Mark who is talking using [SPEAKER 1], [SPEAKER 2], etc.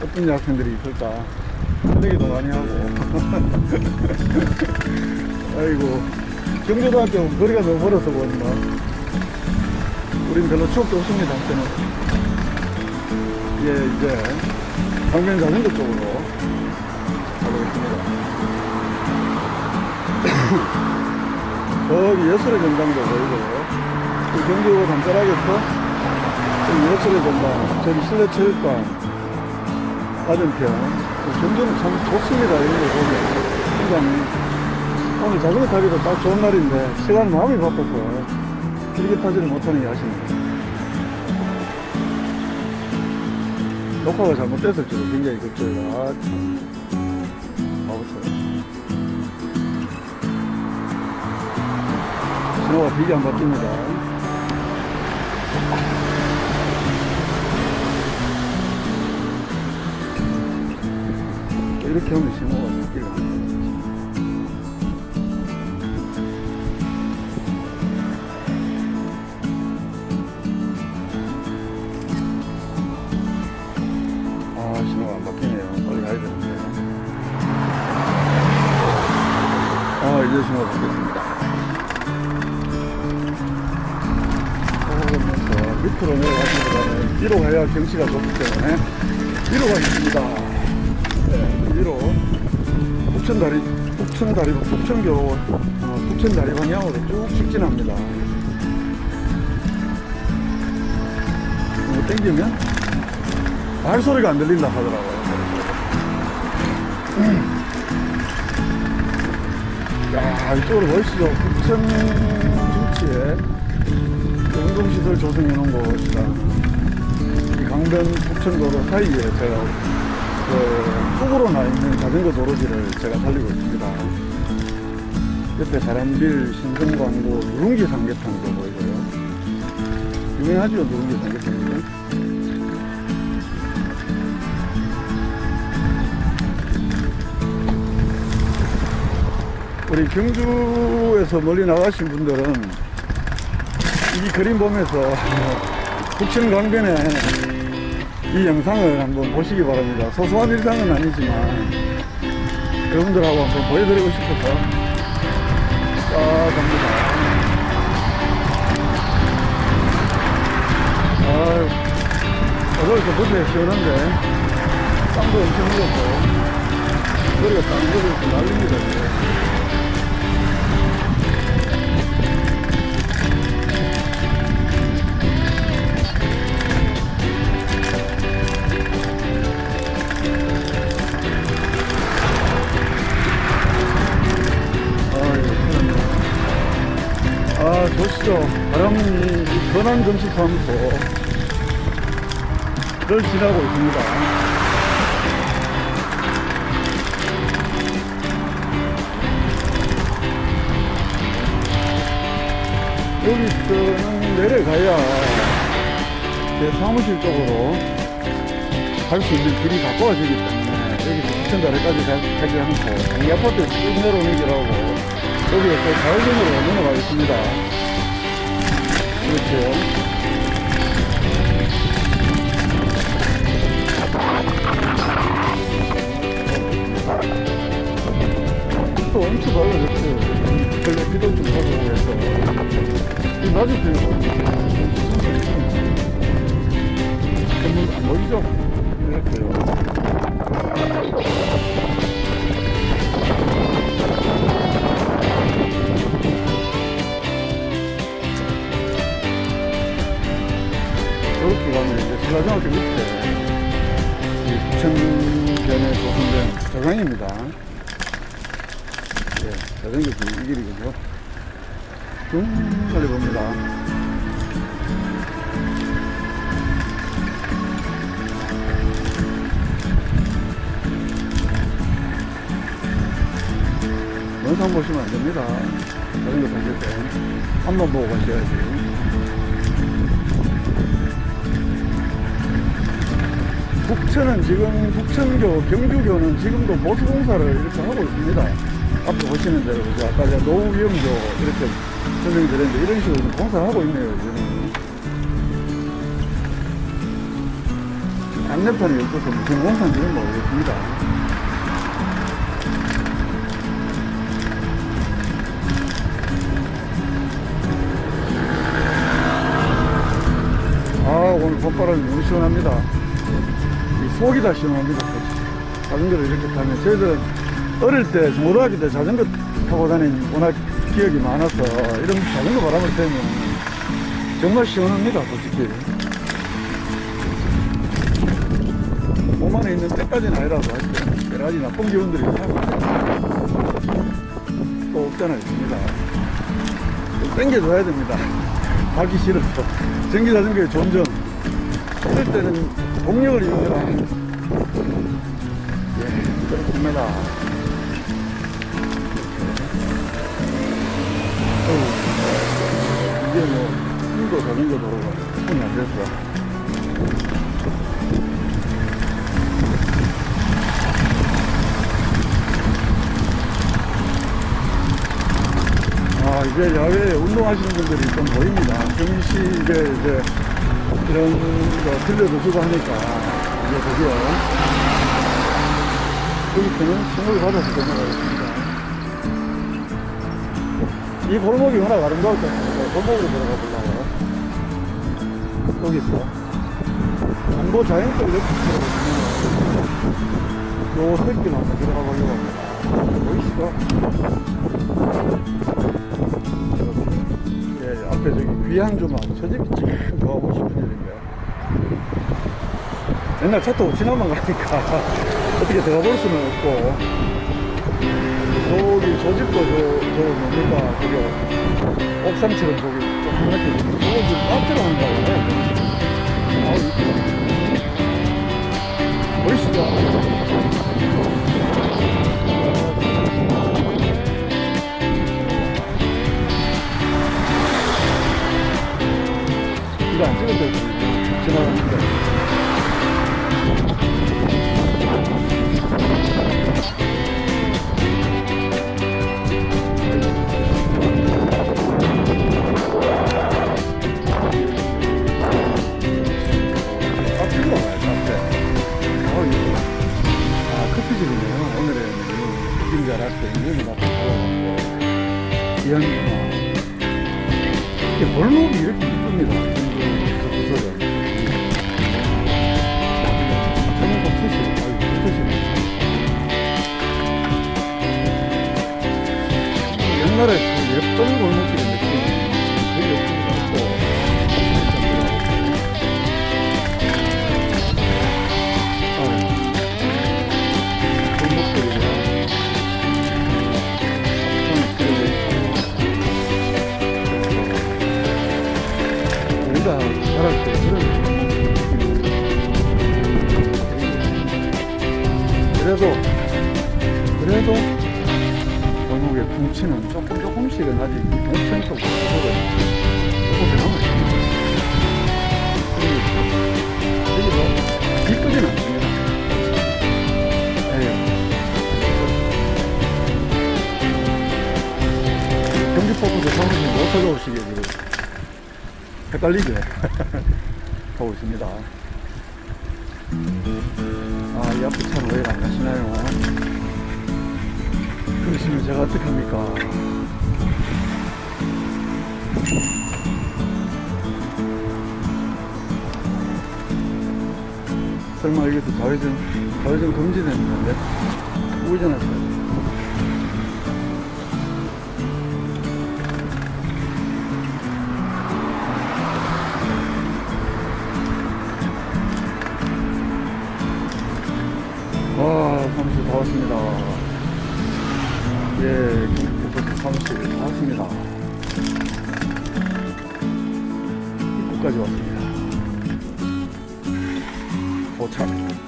[SPEAKER 1] 어떤 학생들이 있을까 쓰레기도 많이 하고. 아이고 경주대학교 거리가 너무 멀어서 보니까 우린 별로 추억도 없습니다 그때는. 예 이제 강변 자전거 쪽으로 가보겠습니다. 저기 예술의 전당도 보이고요 그 경주 담벼락에서 저기 예술의 전당 저기 실내 체육관 맞은편 경주는 참 좋습니다 이런 거 보면. 굉장히 오늘 자전거 타기도 딱 좋은 날인데 시간 마음이 바빠서 길게 타지를 못하는 게 아쉽네요 녹화가 잘못됐을지도 굉장히 걱정이다 아, 참 바보처럼 신호가 비기 안 바뀝니다 이렇게 하면 신호가 되는데. 아 이제 신호가 바뀌었습니다. 오면서 밑으로 내려가기보다는 위로 가야 경치가 좋기 때문에 위로 가겠습니다 네, 위로 북천다리 북천다리 북천교 어, 북천다리 방향으로 쭉 직진합니다 이거 땡기면 발소리가 안 들린다 하더라고요. 음. 야, 이쪽으로 보이시죠? 부천 중치에 운동시설 조성해 놓은 곳이다. 이 강변 부천도로 사이에 제가 그 북으로 나 있는 자전거 도로지를 제가 달리고 있습니다. 옆에 사람빌 신성광고 누룽지 삼계탕도 보이고요. 유명하죠, 누룽지 삼계탕이. 우리 경주에서 멀리 나가신 분들은 이 그림 보면서 북천 강변의 이 영상을 한번 보시기 바랍니다. 소소한 일상은 아니지만 여러분들하고 한번 보여드리고 싶어서 딱 갑니다. 아유, 어제부터 무지해 시원한데 땀도 엄청 흘렸고 머리가 땀 흘려서 날립니다. 바람이 이 변한 금식사무소를 지나고 있습니다. 여기서는 내려가야 제 사무실 쪽으로 갈 수 있는 길이 가까워지기 때문에 여기서 가- 가지 않고 장기 아파트에서 쭉 내려오는 길하고 여기에서 자율전으로 넘어가겠습니다. 자강입니다. 예, 자전거 지금 이 길이군요. 쭉 달려봅니다. 영상 보시면 안 됩니다. 자전거 타실 때. 앞만 보고 가셔야지. 북천은 지금 북천교, 경주교는 지금도 보수공사를 이렇게 하고 있습니다. 앞에 보시는 대로 그죠? 아까 제가 노후위험교 이렇게 설명이 드렸는데 이런 식으로 좀 공사를 하고 있네요. 지금. 양념판이 없어서 무슨 공산지는 모르겠습니다. 아, 오늘 봄바람이 너무 시원합니다. 이 속이 다 시원합니다. 자전거를 이렇게 타면 저희들은 어릴 때 중고등학교 때 자전거 타고 다닌 워낙 기억이 많아서 이런 자전거 바람을 쐬면 정말 시원합니다, 솔직히. 몸 안에 있는 때까지는 아니라도 하여튼 여러 가지 나쁜 기운들이 또 없잖아 있습니다. 좀 땡겨줘야 됩니다. 가기 싫어서. 전기 자전거의 존전. 쓸 때는 동력을 이용해라. 예, 그렇습니다. 어우, 이제 뭐, 힘도 자전거 도로가 충분히 안 됐어. 아, 이제 야외에 운동하시는 분들이 좀 보입니다. 경시 이제, 이제, 이런 거 들려주시고 하니까, 이제 드디어, 여기서는 신호를 받아서 건너가겠습니다. 이 골목이 워낙 아름다울 때문에 골목으로 들어가 보려고. 여기서. 안보 자연스럽게 이렇게 들어가거든요. 요 새끼로 한번 들어가 보려고 합니다. 보이시죠? 예, 앞에 저기 귀향주막 저 집이 참 가보고 싶은 일인데 맨날 차 타고 지나만 가니까 어떻게 들어가 볼 수는 없고. 저기 저 집도 저, 저 뭡니까 저기 옥상처럼 저기 조그맣게 지금 카페로 한다고 해 커피인 줄 알았어요. 이름이 나고 기현이구나. 이렇게 골목이 이렇게 이쁩니다. 구석은. 전부 투시, 아유, 투시. 옛날에 그 예쁜 골목길의 느낌이 되게 우리가 자랄 때 그래도 그래도 골목의 풍치는 조금 조금씩은 아직 이 동천 쪽 구석은 조금 헷갈리게 하고 있습니다. 아, 이 앞에 차는 왜안 가시나요? 그러시면 제가 어떡합니까? 설마 여기서 좌회전, 좌회전 금지되는 건데? 우회전했어요. 입구까지 왔습니다. 도착.